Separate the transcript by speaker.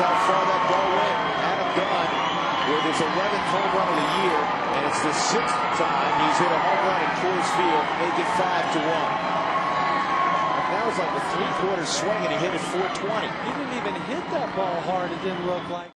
Speaker 1: how far that ball went. Adam Dunn with his 11th home run of the year, and it's the sixth time he's hit a home run at Coors Field, making five to one. That was like a three-quarter swing, and he hit it 420.
Speaker 2: He didn't even hit that ball hard. It didn't look like.